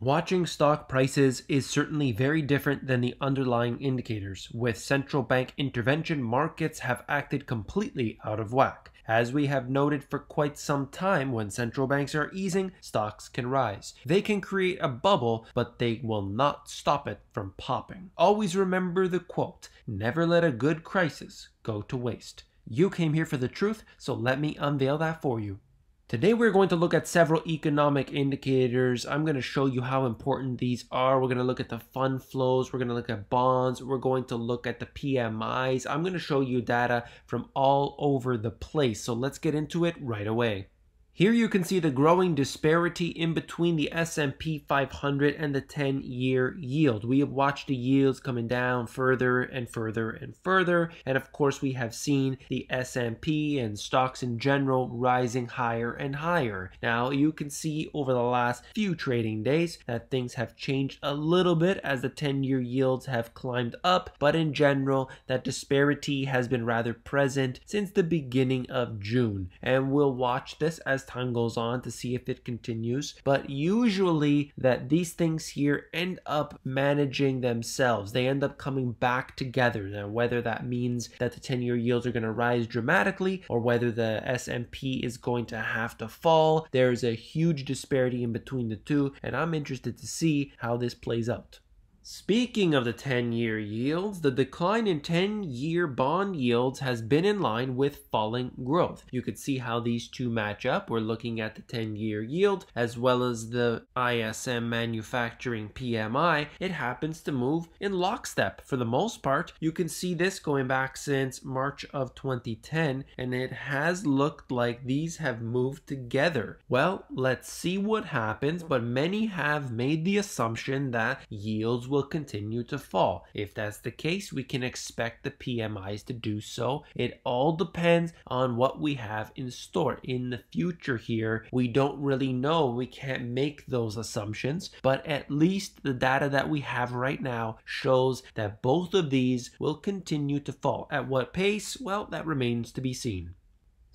Watching stock prices is certainly very different than the underlying indicators. With central bank intervention, markets have acted completely out of whack. As we have noted for quite some time, when central banks are easing, stocks can rise. They can create a bubble, but they will not stop it from popping. Always remember the quote never let a good crisis go to waste. You came here for the truth, so let me unveil that for you. Today we're going to look at several economic indicators. I'm going to show you how important these are. We're going to look at the fund flows. We're going to look at bonds. We're going to look at the PMIs. I'm going to show you data from all over the place. So let's get into it right away. Here you can see the growing disparity in between the S&P 500 and the 10-year yield. We have watched the yields coming down further and further and further, and of course we have seen the S&P and stocks in general rising higher and higher. Now you can see over the last few trading days that things have changed a little bit as the 10-year yields have climbed up, but in general that disparity has been rather present since the beginning of June, and we'll watch this as time goes on to see if it continues. But usually that these things here end up managing themselves. They end up coming back together. Now, whether that means that the 10-year yields are going to rise dramatically or whether the S&P is going to have to fall, there's a huge disparity in between the two, and I'm interested to see how this plays out. Speaking of the 10 year yields, the decline in 10 year bond yields has been in line with falling growth. You could see how these two match up. We're looking at the 10 year yield as well as the ISM manufacturing PMI. It happens to move in lockstep for the most part. You can see this going back since March of 2010, and it has looked like these have moved together. Well, let's see what happens, but many have made the assumption that yields will will continue to fall. If that's the case, we can expect the PMIs to do so. It all depends on what we have in store in the future here. We don't really know. We can't make those assumptions, but at least the data that we have right now shows that both of these will continue to fall. At what pace? Well, that remains to be seen.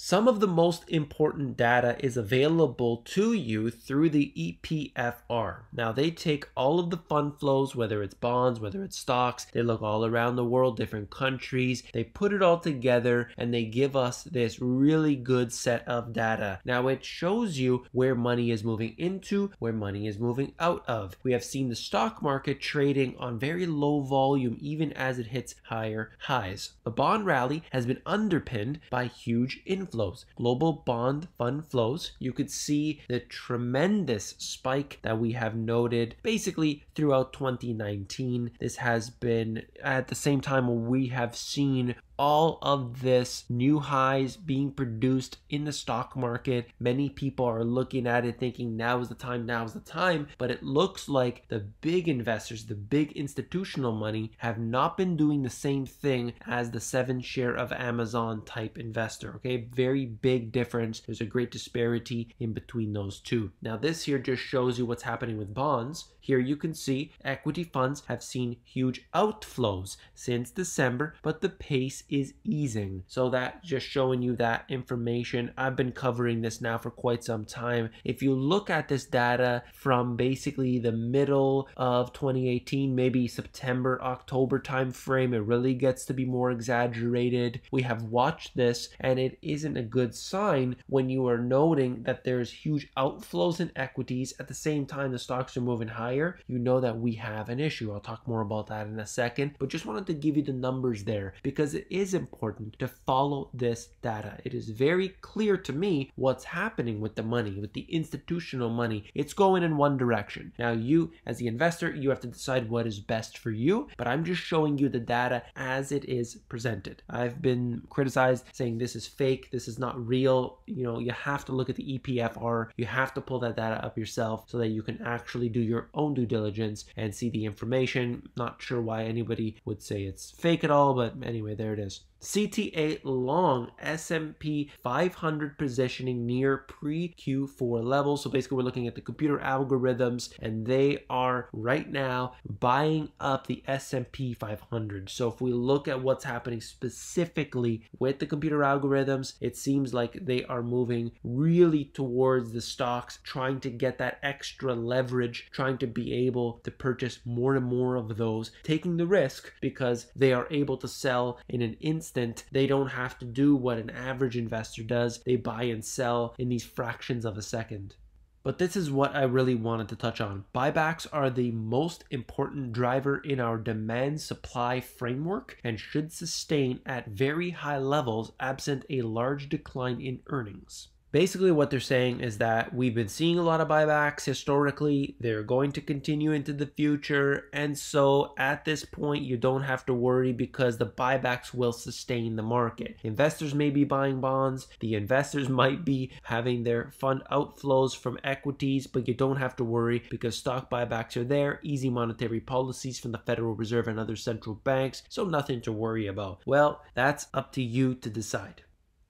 Some of the most important data is available to you through the EPFR. Now, they take all of the fund flows, whether it's bonds, whether it's stocks, they look all around the world, different countries, they put it all together and they give us this really good set of data. Now, it shows you where money is moving into, where money is moving out of. We have seen the stock market trading on very low volume even as it hits higher highs. The bond rally has been underpinned by huge flows, global bond fund flows, you could see the tremendous spike that we have noted basically throughout 2019. This has been at the same time we have seen all of this new highs being produced in the stock market. Many people are looking at it thinking now is the time, now is the time. But it looks like the big investors, the big institutional money, have not been doing the same thing as the seven share of Amazon type investor. Okay, very big difference. There's a great disparity in between those two. Now, this here just shows you what's happening with bonds. Here you can see equity funds have seen huge outflows since December, but the pace is easing. So that just showing you that information. I've been covering this now for quite some time. If you look at this data from basically the middle of 2018, maybe September, October time frame, it really gets to be more exaggerated. We have watched this and it isn't a good sign when you are noting that there's huge outflows in equities at the same time the stocks are moving higher. You know that we have an issue. I'll talk more about that in a second, but just wanted to give you the numbers there because it is important to follow this data. It is very clear to me what's happening with the money, with the institutional money. It's going in one direction. Now, you, as the investor, you have to decide what is best for you, but I'm just showing you the data as it is presented. I've been criticized saying this is fake, this is not real. You know, you have to look at the EPFR, you have to pull that data up yourself so that you can actually do your own due diligence and see the information. Not sure why anybody would say it's fake at all, but anyway, there it is is. CTA long S&P 500 positioning near pre-Q4 levels. So basically we're looking at the computer algorithms and they are right now buying up the S&P 500. So if we look at what's happening specifically with the computer algorithms, it seems like they are moving really towards the stocks trying to get that extra leverage, trying to be able to purchase more and more of those, taking the risk because they are able to sell in an instant instant. They don't have to do what an average investor does. They buy and sell in these fractions of a second. But this is what I really wanted to touch on. Buybacks are the most important driver in our demand supply framework and should sustain at very high levels absent a large decline in earnings. Basically, what they're saying is that we've been seeing a lot of buybacks historically. They're going to continue into the future. And so at this point, you don't have to worry because the buybacks will sustain the market. Investors may be buying bonds. The investors might be having their fund outflows from equities, but you don't have to worry because stock buybacks are there. Easy monetary policies from the Federal Reserve and other central banks. So nothing to worry about. Well, that's up to you to decide.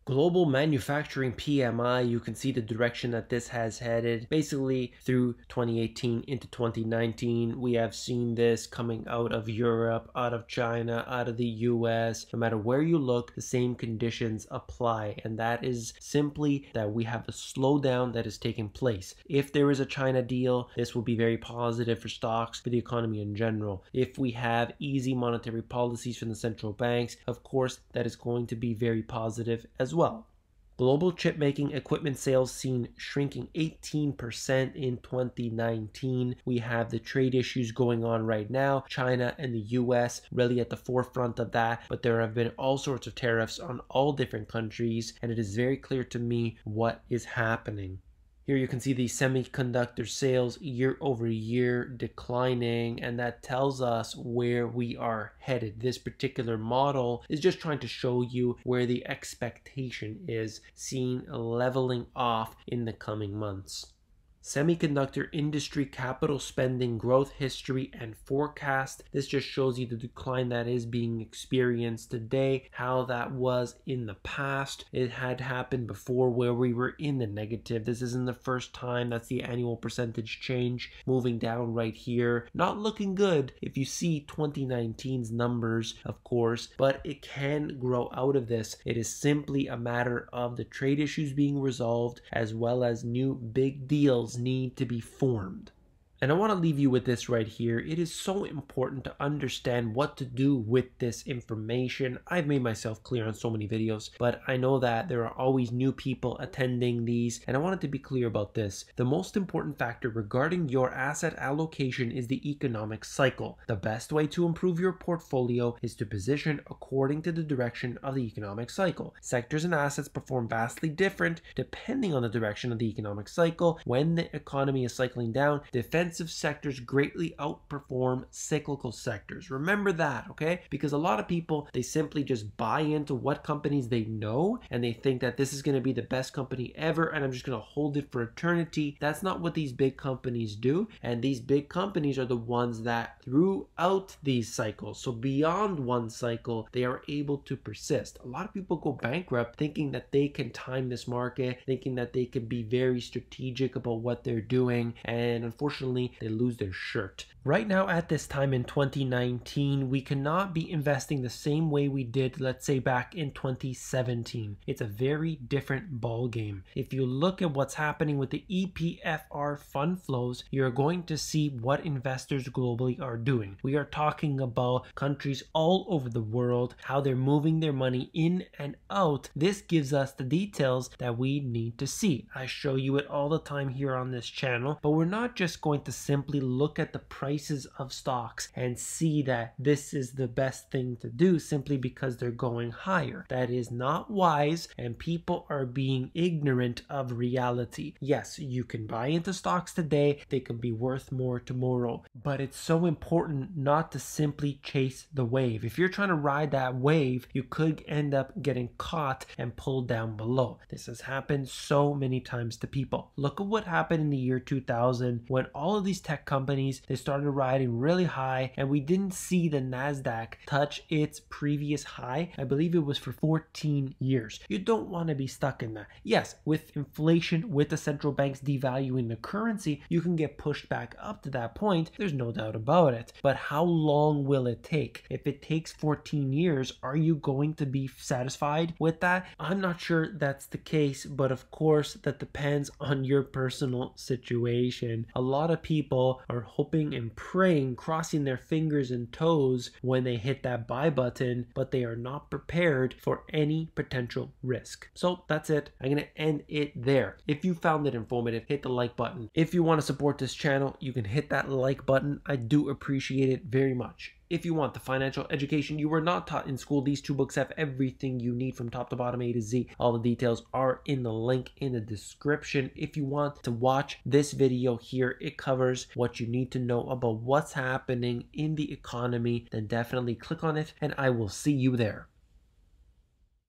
Global manufacturing PMI, you can see the direction that this has headed. Basically, through 2018 into 2019, we have seen this coming out of Europe, out of China, out of the US. No matter where you look, the same conditions apply. And that is simply that we have a slowdown that is taking place. If there is a China deal, this will be very positive for stocks, for the economy in general. If we have easy monetary policies from the central banks, of course, that is going to be very positive as well well. Global chipmaking equipment sales seen shrinking 18% in 2019. We have the trade issues going on right now. China and the US really at the forefront of that, but there have been all sorts of tariffs on all different countries, and it is very clear to me what is happening. Here you can see the semiconductor sales year over year declining, and that tells us where we are headed. This particular model is just trying to show you where the expectation is seen leveling off in the coming months semiconductor industry capital spending growth history and forecast. This just shows you the decline that is being experienced today, how that was in the past. It had happened before where we were in the negative. This isn't the first time that's the annual percentage change moving down right here. Not looking good if you see 2019's numbers, of course, but it can grow out of this. It is simply a matter of the trade issues being resolved as well as new big deals need to be formed. And I want to leave you with this right here. It is so important to understand what to do with this information. I've made myself clear on so many videos, but I know that there are always new people attending these, and I wanted to be clear about this. The most important factor regarding your asset allocation is the economic cycle. The best way to improve your portfolio is to position according to the direction of the economic cycle. Sectors and assets perform vastly different depending on the direction of the economic cycle. When the economy is cycling down, defense defensive sectors greatly outperform cyclical sectors. Remember that, okay? Because a lot of people, they simply just buy into what companies they know and they think that this is going to be the best company ever and I'm just going to hold it for eternity. That's not what these big companies do. And these big companies are the ones that throughout these cycles, so beyond one cycle, they are able to persist. A lot of people go bankrupt thinking that they can time this market, thinking that they can be very strategic about what they're doing. And unfortunately, they lose their shirt. Right now, at this time in 2019, we cannot be investing the same way we did, let's say, back in 2017. It's a very different ball game. If you look at what's happening with the EPFR fund flows, you're going to see what investors globally are doing. We are talking about countries all over the world, how they're moving their money in and out. This gives us the details that we need to see. I show you it all the time here on this channel, but we're not just going to simply look at the price prices of stocks and see that this is the best thing to do simply because they're going higher. That is not wise, and people are being ignorant of reality. Yes, you can buy into stocks today, they can be worth more tomorrow, but it's so important not to simply chase the wave. If you're trying to ride that wave, you could end up getting caught and pulled down below. This has happened so many times to people. Look at what happened in the year 2000 when all of these tech companies, they started riding really high and we didn't see the NASDAQ touch its previous high. I believe it was for 14 years. You don't want to be stuck in that. Yes, with inflation, with the central banks devaluing the currency, you can get pushed back up to that point. There's no doubt about it. But how long will it take? If it takes 14 years, are you going to be satisfied with that? I'm not sure that's the case, but of course, that depends on your personal situation. A lot of people are hoping praying, crossing their fingers and toes when they hit that buy button, but they are not prepared for any potential risk. So that's it. I'm going to end it there. If you found it informative, hit the like button. If you want to support this channel, you can hit that like button. I do appreciate it very much. If you want the financial education you were not taught in school, these two books have everything you need from top to bottom, A to Z. All the details are in the link in the description. If you want to watch this video here, it covers what you need to know about what's happening in the economy, then definitely click on it and I will see you there.